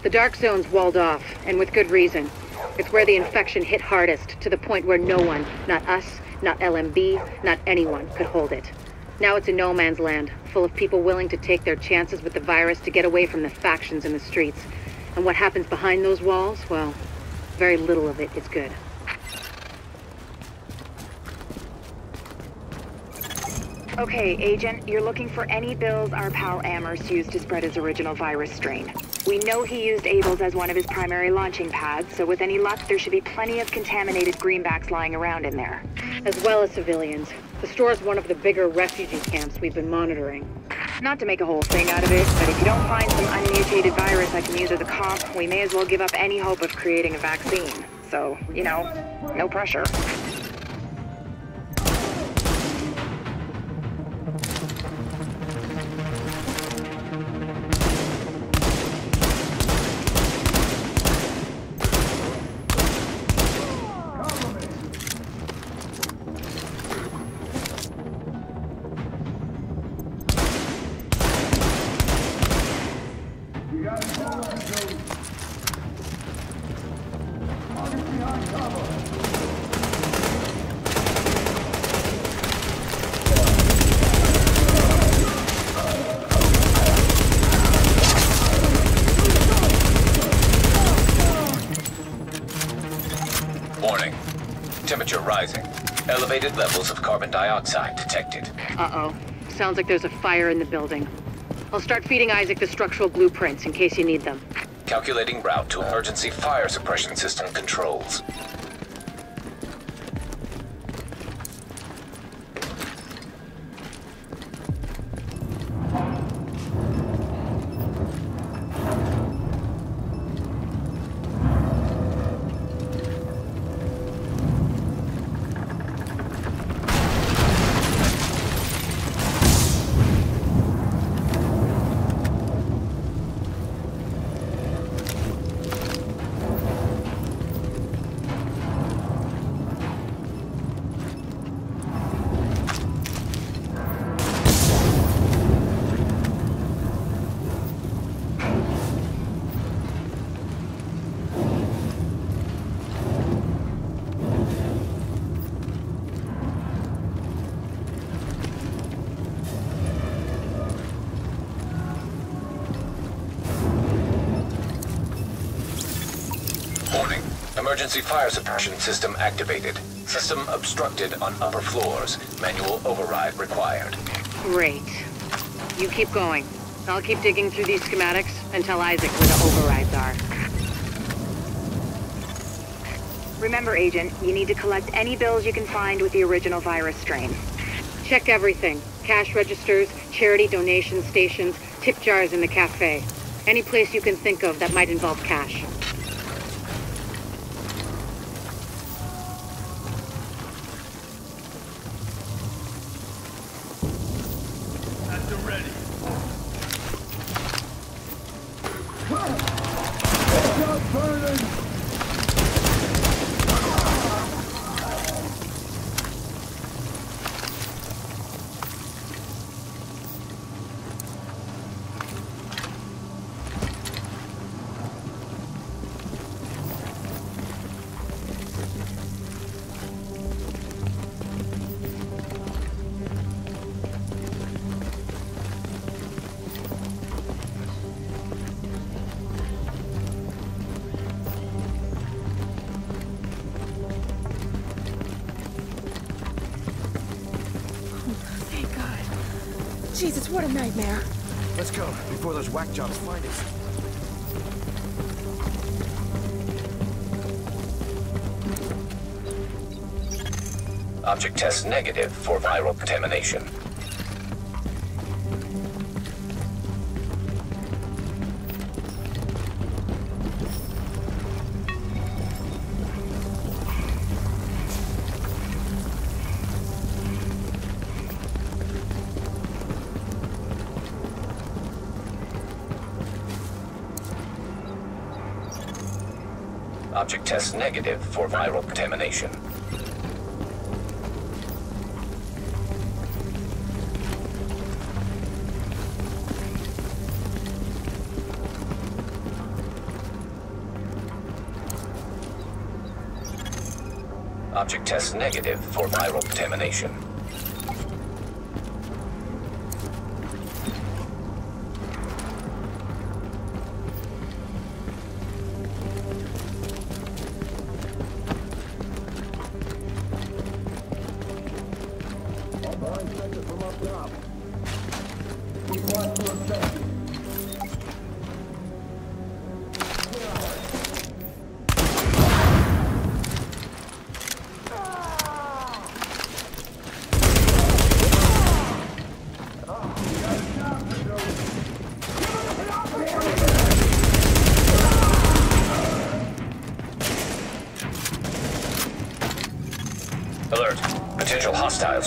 The Dark Zone's walled off, and with good reason. It's where the infection hit hardest, to the point where no one, not us, not LMB, not anyone, could hold it. Now it's a no man's land, full of people willing to take their chances with the virus to get away from the factions in the streets. And what happens behind those walls, well, very little of it is good. Okay, Agent, you're looking for any bills our pal Amherst used to spread his original virus strain. We know he used Abel's as one of his primary launching pads, so with any luck, there should be plenty of contaminated greenbacks lying around in there. As well as civilians. The store is one of the bigger refugee camps we've been monitoring. Not to make a whole thing out of it, but if you don't find some unmutated virus I can use as a comp, we may as well give up any hope of creating a vaccine. So, you know, no pressure. Rising. Elevated levels of carbon dioxide detected. Uh-oh. Sounds like there's a fire in the building. I'll start feeding ISAC the structural blueprints in case you need them. Calculating route to emergency fire suppression system controls. Emergency fire suppression system activated. System obstructed on upper floors. Manual override required. Great. You keep going. I'll keep digging through these schematics and tell ISAC where the overrides are. Remember, Agent, you need to collect any bills you can find with the original virus strain. Check everything. Cash registers, charity donation stations, tip jars in the cafe. Any place you can think of that might involve cash. Jesus, what a nightmare. Let's go, before those whack jobs find us. Object test negative for viral contamination. Object tests negative for viral contamination. Object tests negative for viral contamination.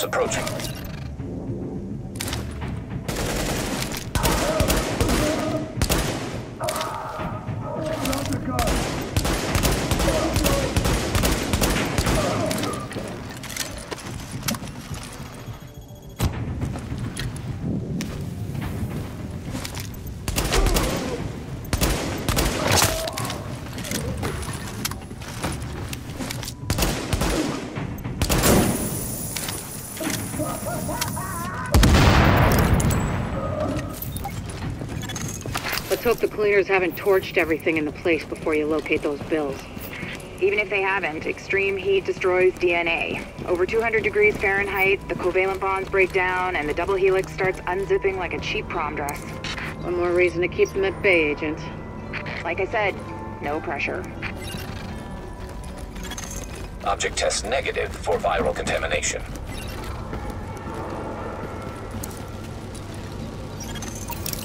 Approaching. Hope the cleaners haven't torched everything in the place before you locate those bills. Even if they haven't, extreme heat destroys DNA. Over 200 degrees Fahrenheit, the covalent bonds break down, and the double helix starts unzipping like a cheap prom dress. One more reason to keep them at bay, Agent. Like I said, no pressure. Object test negative for viral contamination.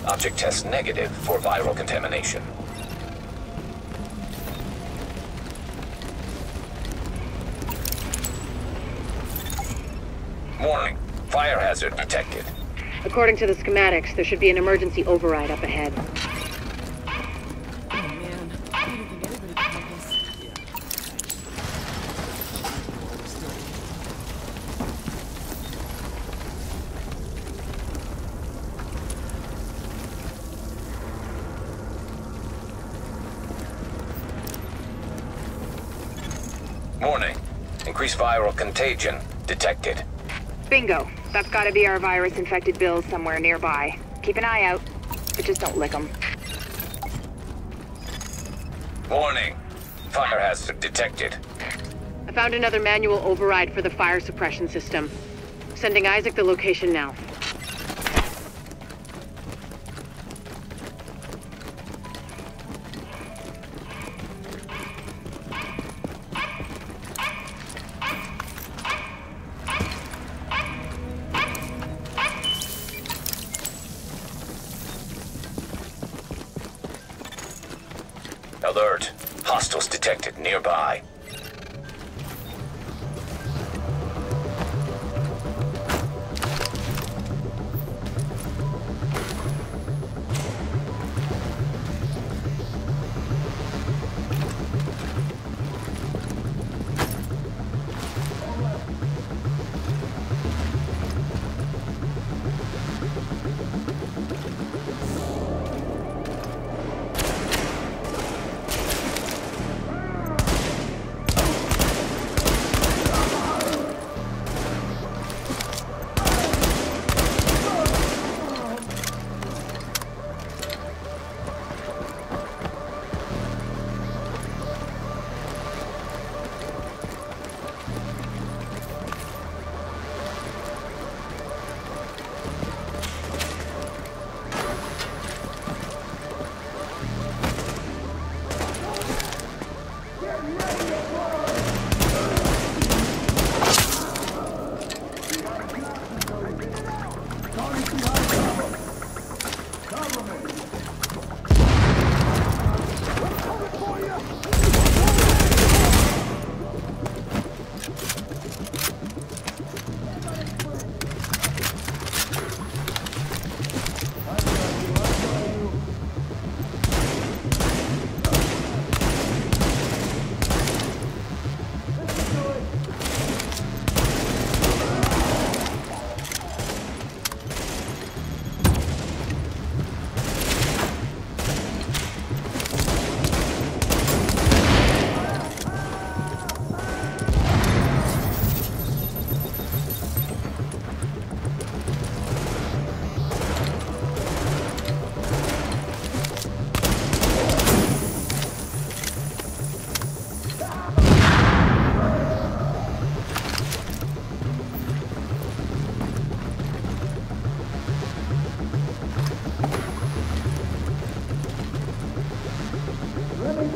Object test negative for viral contamination. Warning. Fire hazard detected. According to the schematics, there should be an emergency override up ahead. Oh man, I didn't think anybody could help us. Warning. Increased viral contagion detected. Bingo. That's gotta be our virus-infected bills somewhere nearby. Keep an eye out, but just don't lick them. Warning. Fire hazard detected. I found another manual override for the fire suppression system. Sending ISAC the location now.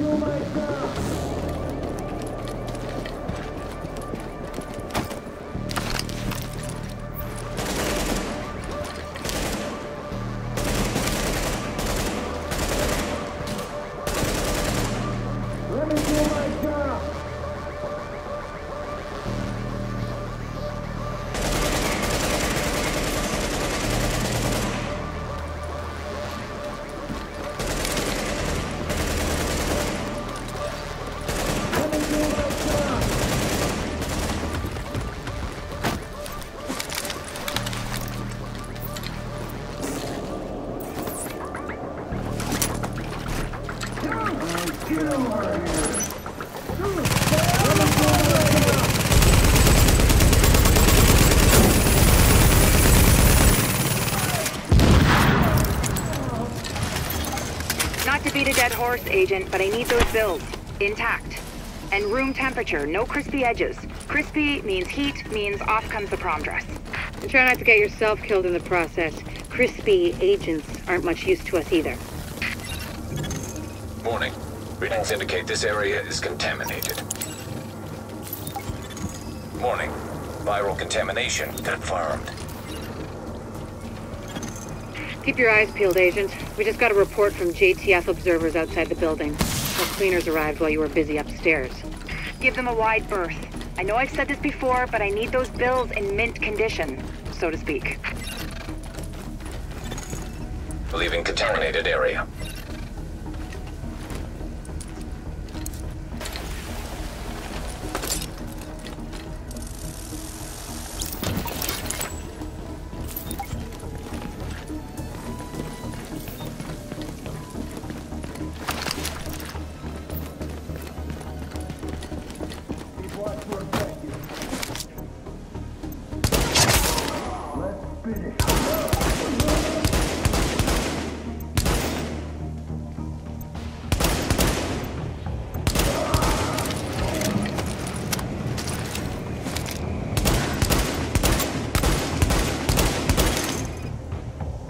Oh my god! Agent, but I need those bills. Intact. And room temperature, no crispy edges. Crispy means heat, means off comes the prom dress. And try not to get yourself killed in the process. Crispy agents aren't much use to us either. Warning. Readings indicate this area is contaminated. Warning. Viral contamination confirmed. Keep your eyes peeled, Agent. We just got a report from JTF observers outside the building. The cleaners arrived while you were busy upstairs. Give them a wide berth. I know I've said this before, but I need those bills in mint condition, so to speak. Leaving contaminated area.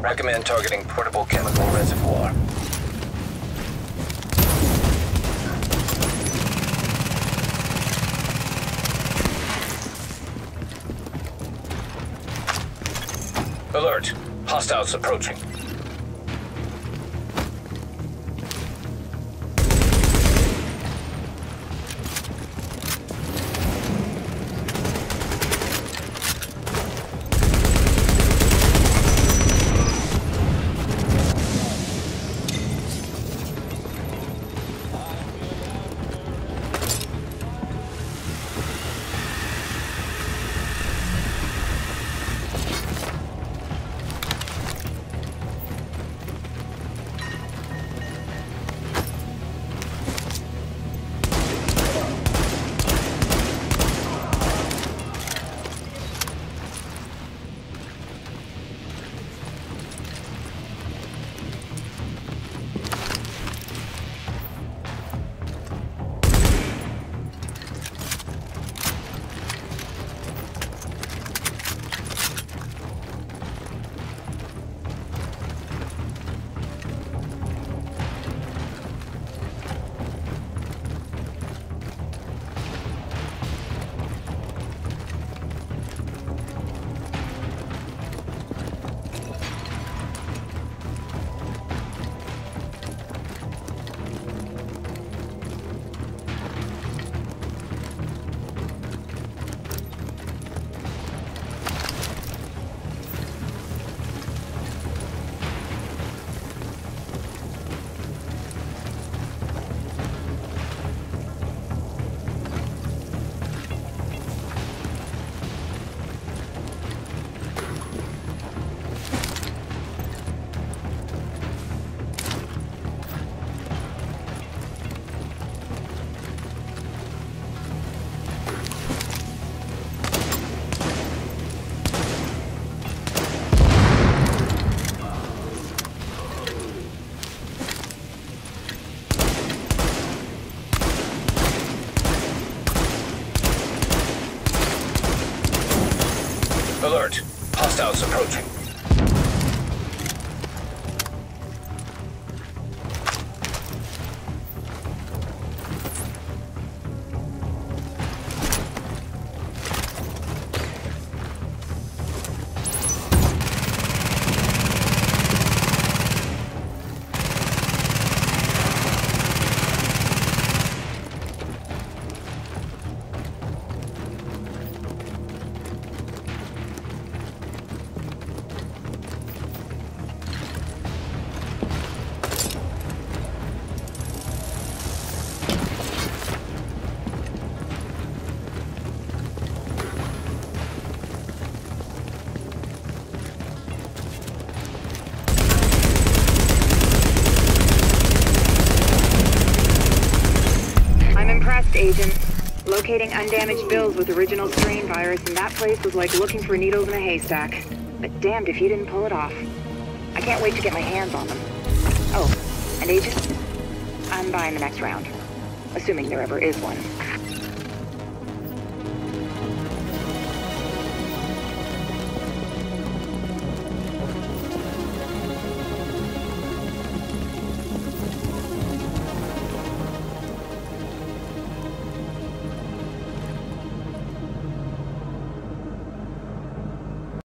Recommend targeting portable chemical reservoir. Alert. Hostiles approaching. Alert. Hostiles approaching. Undamaged bills with original strain virus and that place was like looking for needles in a haystack. But damned if you didn't pull it off. I can't wait to get my hands on them. Oh, and Agent, I'm buying the next round. Assuming there ever is one.